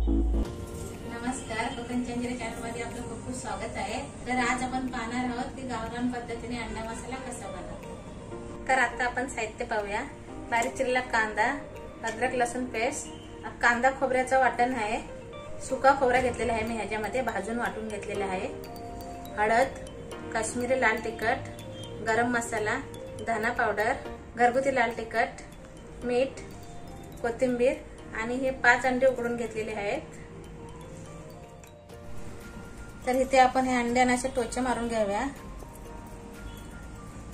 नमस्कार कोकण चंद्र चॅनलमध्ये आपलं खूप खूप स्वागत आहे. तर आज आपण पाहणार आहोत की गावरान पद्धतीने अंडा मसाला कसा बनवतो तर आता आपण साहित्य पाहूया. बारीक चिरला कांदा अद्रक लसूण पेस्ट. कांदा खोबऱ्याचं वाटण आहे. सुका खोबरा घेतलेला आहे मी ह्याच्यामध्ये भाजून वाटून घेतलेला आहे. हळद काश्मीरी लाल तिखट गरम मसाला धना पावडर घरगुती लाल तिखट मीठ कोथिंबीर आणि हे पाच अंडे उकडून घेतलेले आहेत. तर इथे आपण हे अंड्याना असे टोचे मारून घ्याव्या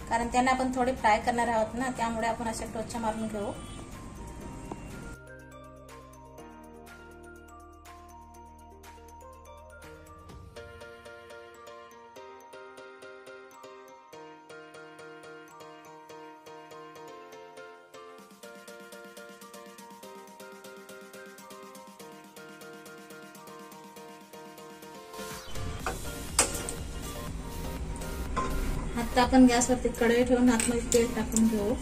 कारण त्यांना आपण थोडे फ्राय करणार आहोत ना त्यामुळे आपण असे टोचे मारून घेऊ. आता आपण गॅसवरती कढई ठेवून आतमध्ये तेल टाकून घेऊ.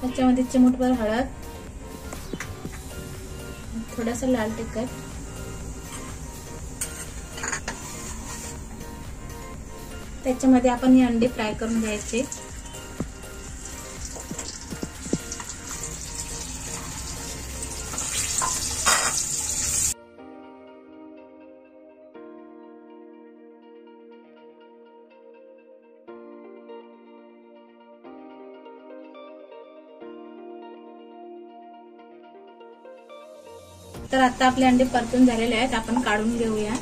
त्याच्यामध्ये चिमूटभर हळद. थोडासा लाल तिखट. त्याच्यामध्ये आपण ही अंडी फ्राय करून घ्यायची. तर आता आपले अंडे परतून झालेले आहेत. आपण काढून घेऊया.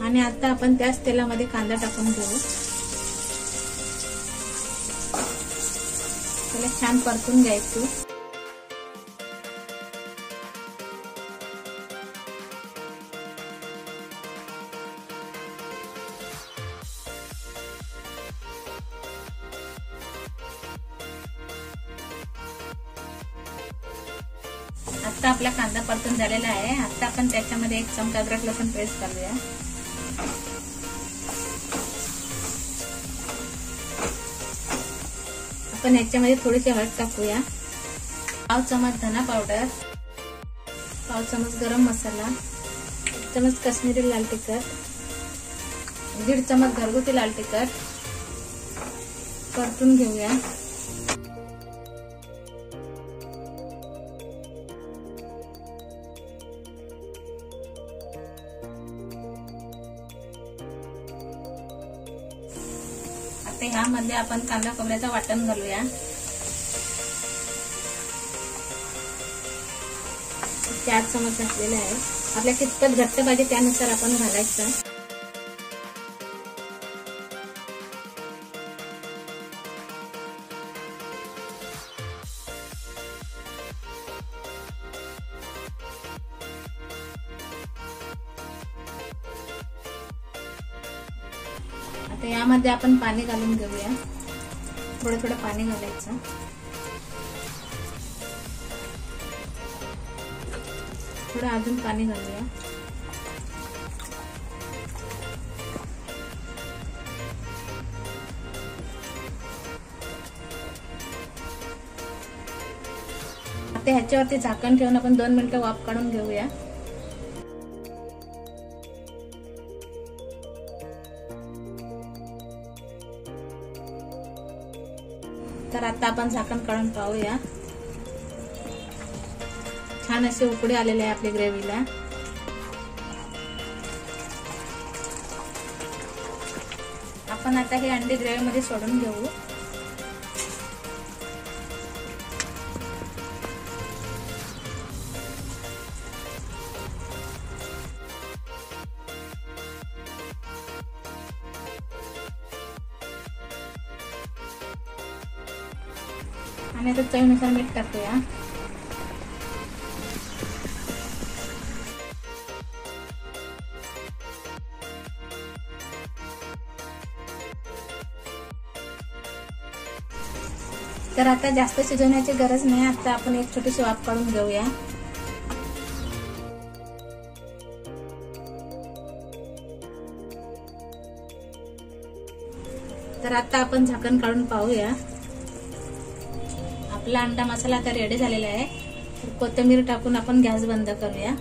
आणि आता आपण त्याच तेलामध्ये कांदा टाकून घेऊ. त्याला छान परतून घ्यायचं. आता आपला कांदा परतून झालेला आहे. आता आपण त्याच्यामध्ये एक चमचा अद्रक लसूण पेस्ट करूया. आपण याच्यामध्ये थोडीशी हळद टाकूया. पाव चमच धना पावडर पाव चमच गरम मसाला चमच काश्मीरी लाल तिखट दीड चमच घरगुती लाल तिखट परतून घेऊया. आता ह्यामध्ये आपण कांदा खोबऱ्याचं वाटण घालूया. चार चमच घातलेले आहे आपल्या कितपत घट्ट पाहिजे त्यानुसार आपण घालायचं. आता यामध्ये आपण पाणी घालून घेऊया. थोडं थोडं पाणी घालायचं. थोडं अजून पाणी घालूया. आता ह्याच्यावरती झाकण ठेवून आपण दोन मिनिटं वाफ काढून घेऊया. तर आता आपण झाकण काढून पाहूया. छान असे उकडे आलेले आहे आपल्या ग्रेव्हीला. आपण आता हे अंडे ग्रेव्हीमध्ये सोडून घेऊ. आणि आता चवीनुसार मीठ टाकूया. तर आता जास्त शिजवण्याची गरज नाही आता आपण एक छोटीशी वाफ काढून घेऊया. तर आता आपण झाकण काढून पाहूया. आपला अंडा मसाला आता रेडी झालेला आहे. कोथिंबीर टाकून आपण गॅस बंद करूया.